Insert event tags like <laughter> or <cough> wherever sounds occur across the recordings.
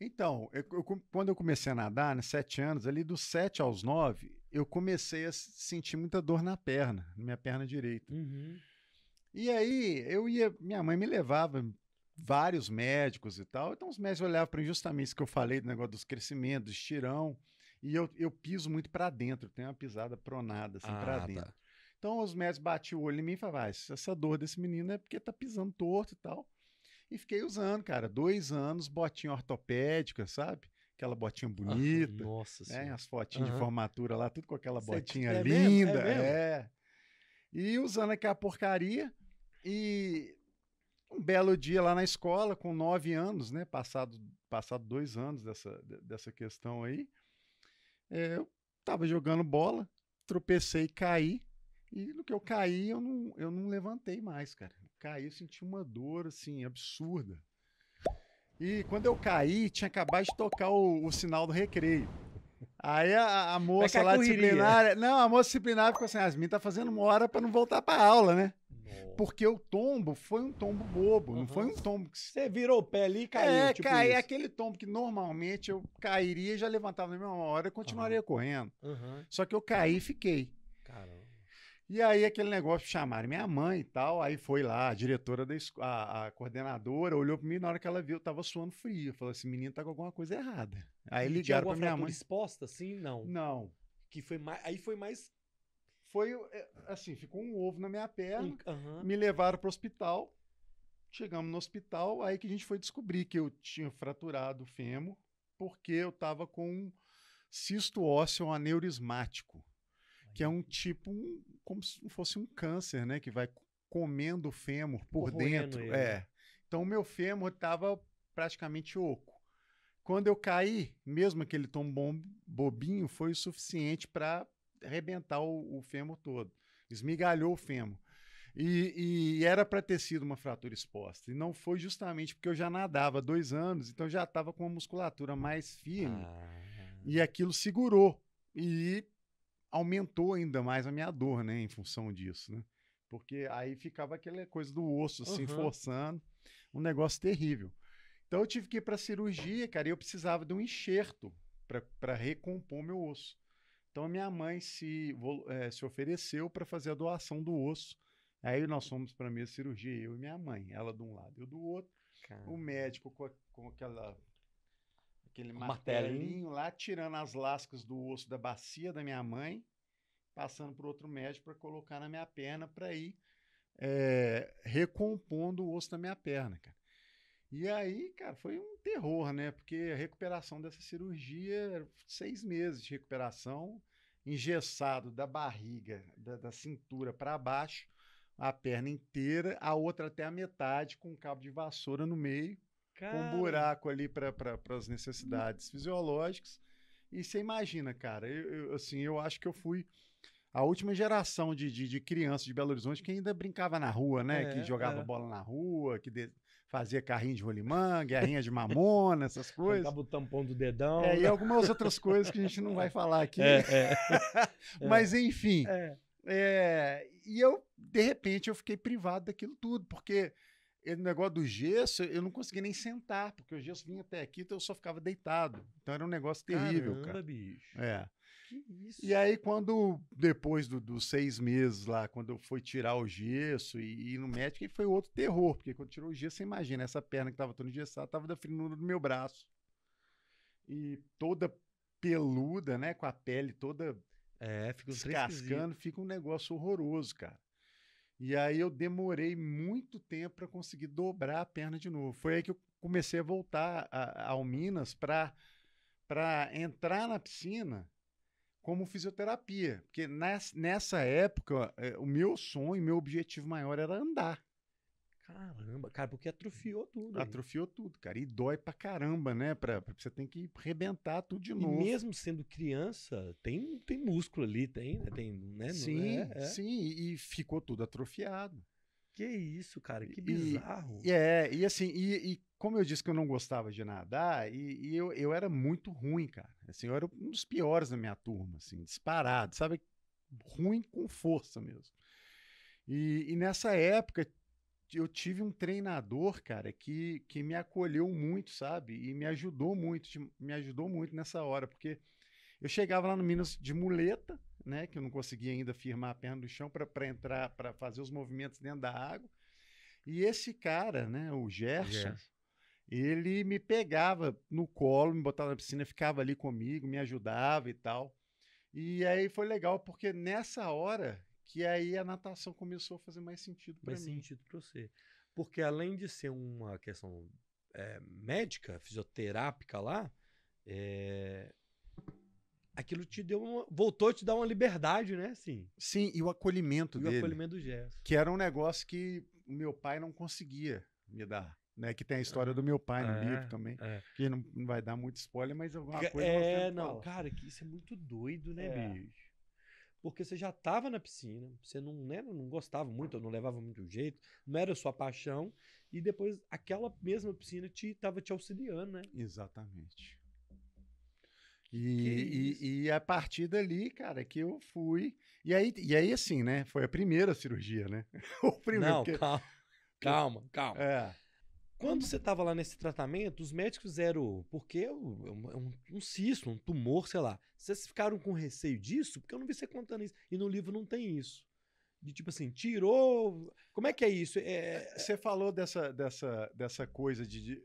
Então, eu- eu quando eu comecei a nadar, né, sete anos, ali dos sete aos nove, eu comecei a sentir muita dor na perna, na minha perna direita. Uhum. E aí, eu ia, minha mãe me levava vários médicos e tal, então os médicos olhavam para mim justamente isso que eu falei do negócio dos crescimentos, do estirão, e eu, eu piso muito para dentro, tenho uma pisada pronada, assim, para Ah, dentro. tá. Então os médicos batiam o olho em mim e falavam, ah, essa dor desse menino é porque tá pisando torto e tal. E fiquei usando, cara, dois anos, botinha ortopédica, sabe? Aquela botinha bonita, Ah, Nossa né? senhora. As fotinhas de Aham. formatura lá, tudo com aquela botinha é mesmo? É linda. mesmo? É, E usando aquela porcaria. E um belo dia lá na escola, com nove anos, né? Passado, passado dois anos dessa, de- dessa questão aí, é, eu tava jogando bola, tropecei e caí. E no que eu caí, eu não, eu não levantei mais, cara. Caí, eu senti uma dor, assim, absurda. E quando eu caí, tinha acabado de tocar o, o sinal do recreio. Aí a, a moça a lá correria. disciplinar. Não, a moça disciplinar ficou assim: Asmin tá fazendo uma hora pra não voltar pra aula, né? Nossa. Porque o tombo foi um tombo bobo, não Aham. foi um tombo que. se- Você virou o pé ali e caiu. é, tipo é isso. aquele tombo que normalmente eu cairia e já levantava na mesma hora e continuaria correndo. Aham. Só que eu caí e fiquei. Caramba. E aí aquele negócio de chamar minha mãe e tal, aí foi lá, a diretora da escola, a, a coordenadora, olhou pra mim na hora que ela viu, eu tava suando frio. Falou assim, menino tá com alguma coisa errada. Aí E ligaram pra minha mãe. exposta, assim? Não. Não. Que foi mais. Aí foi mais. Foi é, assim, ficou um ovo na minha perna, Aham. me levaram pro hospital. Chegamos no hospital, aí que a gente foi descobrir que eu tinha fraturado o fêmur, porque eu tava com um cisto ósseo aneurismático. Que é um tipo, um- como se fosse um câncer, né? Que vai comendo o fêmur por Corroendo dentro. ele. É. Então o meu fêmur estava praticamente oco. Quando eu caí, mesmo aquele tom bom, bobinho, foi o suficiente para arrebentar o, o fêmur todo. Esmigalhou o fêmur. E, e era para ter sido uma fratura exposta. E não foi justamente porque eu já nadava dois anos, então já estava com uma musculatura mais firme. Ah. E aquilo segurou e aumentou ainda mais a minha dor, né, em função disso, né? Porque aí ficava aquela coisa do osso assim Aham. forçando, um negócio terrível. Então eu tive que ir para cirurgia, cara, e eu precisava de um enxerto para recompor meu osso. Então a minha mãe se, eh, se ofereceu para fazer a doação do osso. Aí nós fomos para a minha cirurgia, eu e minha mãe, ela de um lado, eu do outro Cara. o médico com, a- com aquela aquele martelinho martelinho. lá tirando as lascas do osso da bacia da minha mãe, passando para outro médico para colocar na minha perna para ir é, recompondo o osso da minha perna, cara. E aí, cara, foi um terror, né? Porque a recuperação dessa cirurgia, seis meses de recuperação, engessado da barriga, da, da cintura para baixo, a perna inteira, a outra até a metade, com um cabo de vassoura no meio, com um buraco ali para as necessidades fisiológicas. E você imagina, cara, eu, eu, assim, eu acho que eu fui a última geração de, de, de crianças de Belo Horizonte que ainda brincava na rua, né? É, que jogava é. bola na rua, que de- fazia carrinho de rolimã, guerrinha de mamona, essas coisas. Arrancava o tampão do dedão. É, e algumas outras coisas que a gente não vai falar aqui. É, é. <laughs> Mas, enfim, é, e eu, de repente, eu fiquei privado daquilo tudo, porque o negócio do gesso, eu não conseguia nem sentar, porque o gesso vinha até aqui, então eu só ficava deitado. Então era um negócio terrível, Caramba, cara. bicho. É. Que isso? E aí, quando, depois do- dos seis meses lá, quando eu fui tirar o gesso e, e ir no médico, foi outro terror, porque quando tirou o gesso, você imagina, essa perna que estava toda engessada, estava da finura do meu braço. E toda peluda, né, com a pele toda É, fica um descascando, fica um negócio horroroso, cara. E aí eu demorei muito tempo para conseguir dobrar a perna de novo. Foi aí que eu comecei a voltar a- ao Minas para entrar na piscina como fisioterapia, porque nes- nessa época eh, o meu sonho, meu objetivo maior era andar. Caramba, cara, porque atrofiou tudo. aí. Atrofiou tudo, cara, e dói pra caramba, né? Pra, pra- você tem que rebentar tudo de E novo. mesmo sendo criança, tem, tem músculo ali, tem, né? Tem, né? Sim, é? É. sim, e ficou tudo atrofiado. Que isso, cara, que E- bizarro. E é, e assim, e, e como eu disse que eu não gostava de nadar, e, e eu, eu era muito ruim, cara. Assim, eu era um dos piores da minha turma, assim, disparado, sabe? Ruim com força mesmo. E, e nessa época eu tive um treinador, cara, que, que me acolheu muito, sabe? E me ajudou muito, me ajudou muito nessa hora, porque eu chegava lá no Minas de muleta, né? Que eu não conseguia ainda firmar a perna no chão para entrar, para fazer os movimentos dentro da água. E esse cara, né, o Gerson, Gerson. ele me pegava no colo, me botava na piscina, ficava ali comigo, me ajudava e tal. E aí foi legal, porque nessa hora que aí a natação começou a fazer mais sentido para faz mim. sentido pra você. Porque além de ser uma questão é, médica, fisioterápica lá, é, aquilo te deu uma, voltou a te dar uma liberdade, né? Assim, Sim, e o acolhimento e o dele, acolhimento do Gerson. que era um negócio que o meu pai não conseguia me dar. Né, que tem a história do meu pai no É, livro também. é. Que não, não vai dar muito spoiler, mas alguma coisa é, não, falar. cara, que isso é muito doido, né, É. bicho? Porque você já tava na piscina, você não, né, não gostava muito, não levava muito jeito, não era sua paixão, e depois aquela mesma piscina te tava te auxiliando, né? Exatamente. E, isso? e, e a partir dali, cara, que eu fui. E aí, e aí, assim, né? Foi a primeira cirurgia, né? <laughs> o primeiro. não, porque- calma, <laughs> calma, calma. é, Quando você tava lá nesse tratamento, os médicos fizeram, porque é um, é um- é um- um cisto, um tumor, sei lá. Vocês ficaram com receio disso? Porque eu não vi você contando isso. E no livro não tem isso. De tipo assim, tirou. Como é que é isso? É, Você falou dessa, dessa, dessa coisa de, de-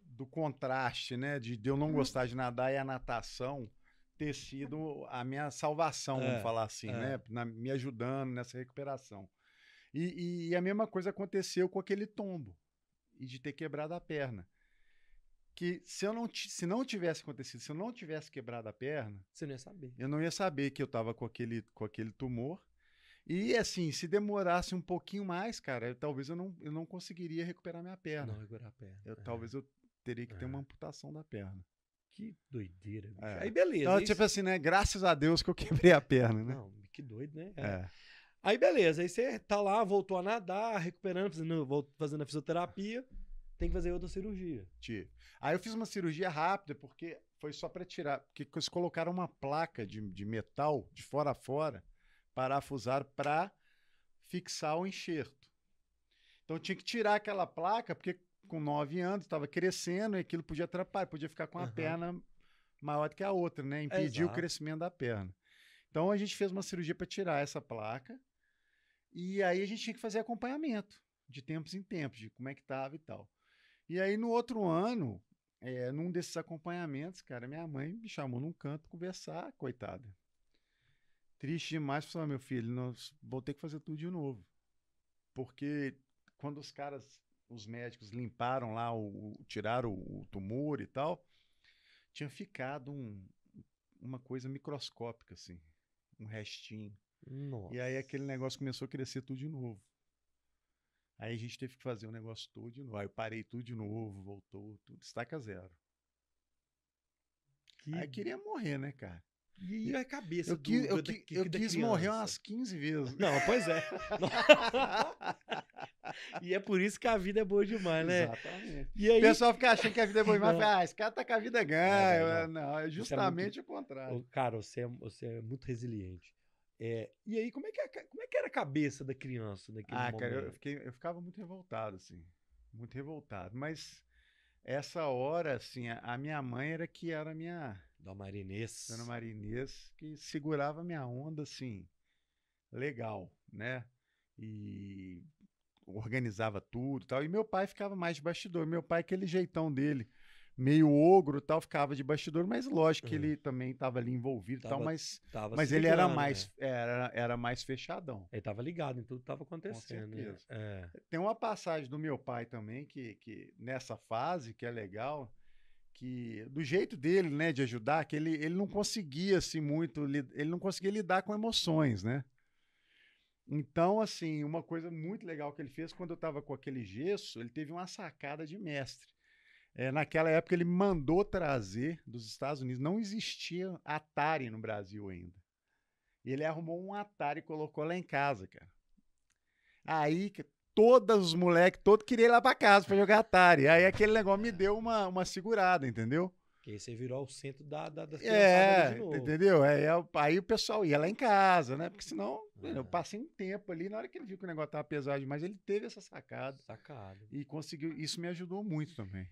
do contraste, né? De, de eu Uhum. não gostar de nadar e a natação ter sido a minha salvação, É, vamos falar assim, é. né? Na- me ajudando nessa recuperação. E, e a mesma coisa aconteceu com aquele tombo e de ter quebrado a perna. Que se eu não se não tivesse acontecido, se eu não tivesse quebrado a perna, você não ia saber. eu não ia saber que eu tava com aquele, com aquele tumor. E assim, se demorasse um pouquinho mais, cara, eu- talvez eu não, eu não conseguiria recuperar minha perna. Não, segurar a perna. Eu, É. Talvez eu teria que ter É. uma amputação da perna. Que doideira. É. Aí beleza. Então, aí tipo assim, né? Graças a Deus que eu quebrei a perna, né? Não, que doido, né? É. Aí beleza, aí você tá lá, voltou a nadar, recuperando, fazendo, fazendo a fisioterapia, tem que fazer outra cirurgia. tive. Aí eu fiz uma cirurgia rápida, porque foi só para tirar. Porque eles colocaram uma placa de, de metal de fora a fora, parafusaram para fixar o enxerto. Então eu tinha que tirar aquela placa, porque com nove anos estava crescendo e aquilo podia atrapalhar, podia ficar com a Aham. perna maior do que a outra, né? Impedir o Exato. crescimento da perna. Então a gente fez uma cirurgia para tirar essa placa. E aí a gente tinha que fazer acompanhamento de tempos em tempos, de como é que tava e tal. E aí no outro ano, é, num desses acompanhamentos, cara, minha mãe me chamou num canto conversar, coitada. Triste demais, falou, "Ah, meu filho, nós vou ter que fazer tudo de novo. Porque quando os caras, os médicos limparam lá, o, o- tiraram o, o tumor e tal, tinha ficado um- uma coisa microscópica, assim, um restinho. Nossa. E aí aquele negócio começou a crescer tudo de novo. Aí a gente teve que fazer o negócio todo de novo. Aí eu parei tudo de novo, voltou, tudo, estaca zero. Que... Aí eu queria morrer, né, cara? E a cabeça Eu, do, quis, eu, da- que- eu da quis morrer criança? umas 15 vezes. Não, pois é. <laughs> e é por isso que a vida é boa demais, né? Exatamente. E O aí, pessoal fica achando que a vida é boa demais. Não. fala, Ah, esse cara tá com a vida É, ganha. não. não, é muito- justamente o contrário. Cara, você é, você é muito resiliente. É, e aí, como é, que é como é que era a cabeça da criança naquele Ah, momento? cara, eu, fiquei, eu ficava muito revoltado, assim. Muito revoltado. Mas essa hora, assim, a, a minha mãe era que era a minha Da Marinês. Dona Marinês, que segurava a minha onda, assim, legal, né? E organizava tudo e tal. E meu pai ficava mais de bastidor. Meu pai, aquele jeitão dele, meio ogro e tal, ficava de bastidor, mas lógico que Uhum. ele também estava ali envolvido e tal, Tava mas, Tava mas ele era ligando, mais, né? era, era mais fechadão. Ele tava ligado em tudo que tava acontecendo. né? É. Tem uma passagem do meu pai também, que, que nessa fase, que é legal, que do jeito dele, né, de ajudar, que ele, ele não conseguia, assim, muito, ele não conseguia lidar com emoções, né? Então, assim, uma coisa muito legal que ele fez, quando eu estava com aquele gesso, ele teve uma sacada de mestre. É, naquela época, ele mandou trazer dos Estados Unidos, não existia Atari no Brasil ainda. E ele arrumou um Atari e colocou lá em casa, cara. Aí, que todos os moleques, todos queriam ir lá pra casa pra jogar Atari. Aí aquele negócio me deu uma, uma segurada, entendeu? Que aí você virou o centro da, da, da É, entendeu? Aí, aí o pessoal ia lá em casa, né? Porque senão, eu passei um tempo ali, na hora que ele viu que o negócio tava pesado demais, ele teve essa sacada. Sacada. E conseguiu, isso me ajudou muito também.